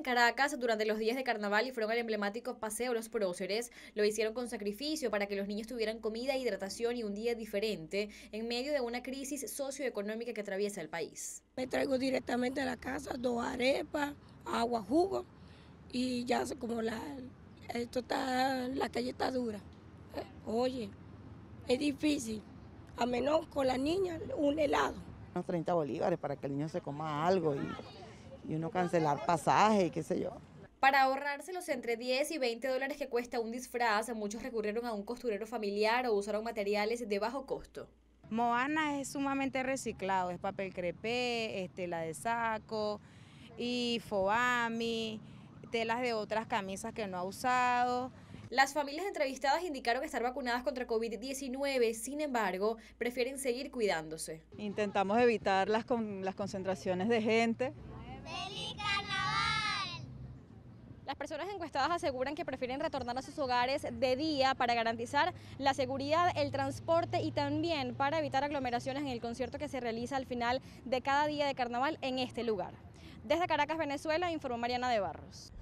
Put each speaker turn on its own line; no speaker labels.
en Caracas durante los días de carnaval y fueron al emblemático Paseo Los Próceres. Lo hicieron con sacrificio para que los niños tuvieran comida, hidratación y un día diferente en medio de una crisis socioeconómica que atraviesa el país.
Me traigo directamente a la casa dos arepas, agua, jugo y ya como la, esto está, la calle está dura. Oye, es difícil, a menos con la niña un helado.
Unos 30 bolívares para que el niño se coma algo y y uno cancelar pasaje y qué sé yo.
Para ahorrarse los entre 10 y 20 dólares que cuesta un disfraz, muchos recurrieron a un costurero familiar o usaron materiales de bajo costo.
Moana es sumamente reciclado, es papel crepé, tela de saco y foami, telas de otras camisas que no ha usado.
Las familias entrevistadas indicaron estar vacunadas contra COVID-19, sin embargo, prefieren seguir cuidándose.
Intentamos evitar las, con, las concentraciones de gente.
¡Feliz carnaval!
Las personas encuestadas aseguran que prefieren retornar a sus hogares de día para garantizar la seguridad, el transporte y también para evitar aglomeraciones en el concierto que se realiza al final de cada día de carnaval en este lugar. Desde Caracas, Venezuela, informó Mariana de Barros.